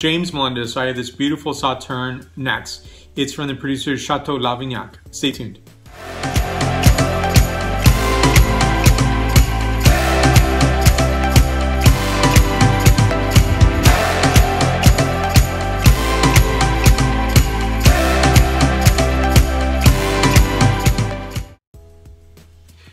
James Melendez, I have this beautiful Sauterne next. It's from the producer Chateau Lauvignac. Stay tuned.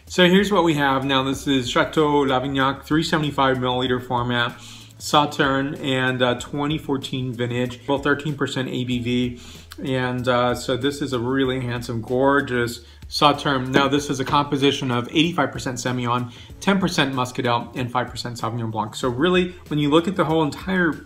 So here's what we have now. This is Chateau Lauvignac 375 milliliter format. Sauterne and uh, 2014 vintage, well 13% ABV. And uh, so this is a really handsome, gorgeous Sauterne. Now this is a composition of 85% Semillon, 10% Muscadelle, and 5% Sauvignon Blanc. So really, when you look at the whole entire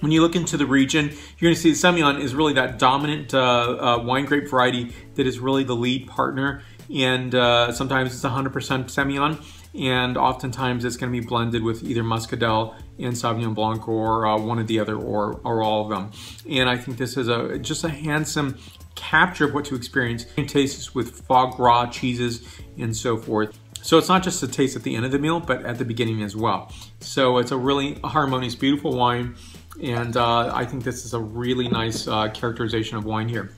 when you look into the region, you're going to see Semillon is really that dominant uh, uh, wine grape variety that is really the lead partner. And uh, sometimes it's 100% Semillon and oftentimes it's going to be blended with either Muscadelle and Sauvignon Blanc or uh, one of the other or, or all of them. And I think this is a just a handsome capture of what to experience and tastes with foie gras cheeses and so forth. So it's not just a taste at the end of the meal, but at the beginning as well. So it's a really harmonious, beautiful wine. And uh, I think this is a really nice uh, characterization of wine here.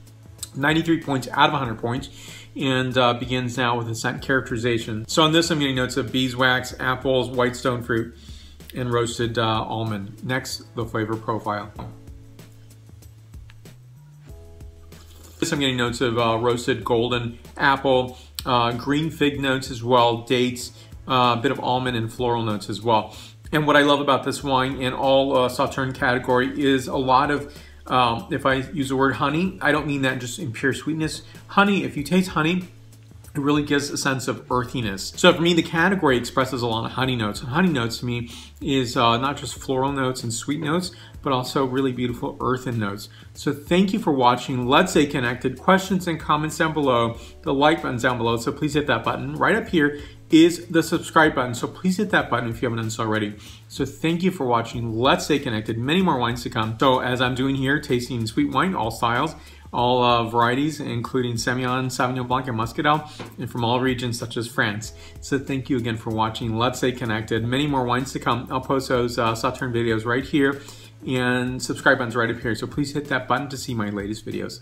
93 points out of 100 points and uh, begins now with a scent characterization. So on this, I'm getting notes of beeswax, apples, white stone fruit, and roasted uh, almond. Next, the flavor profile. This, I'm getting notes of uh, roasted golden apple, uh, green fig notes as well, dates, uh, a bit of almond and floral notes as well. And what I love about this wine in all uh, Sauterne category is a lot of um, if I use the word honey, I don't mean that just in pure sweetness. Honey, if you taste honey, it really gives a sense of earthiness. So for me, the category expresses a lot of honey notes. And honey notes to me is uh, not just floral notes and sweet notes, but also really beautiful earthen notes. So thank you for watching. Let's stay connected. Questions and comments down below. The like button's down below, so please hit that button. Right up here is the subscribe button. So please hit that button if you haven't done so already. So thank you for watching. Let's stay connected. Many more wines to come. So as I'm doing here, tasting sweet wine, all styles, all uh, varieties, including Semillon, Sauvignon Blanc, and Muscadelle, and from all regions such as France. So thank you again for watching. Let's stay connected. Many more wines to come. I'll post those uh, videos right here and subscribe button's right up here. So please hit that button to see my latest videos.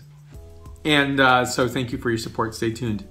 And uh, so thank you for your support. Stay tuned.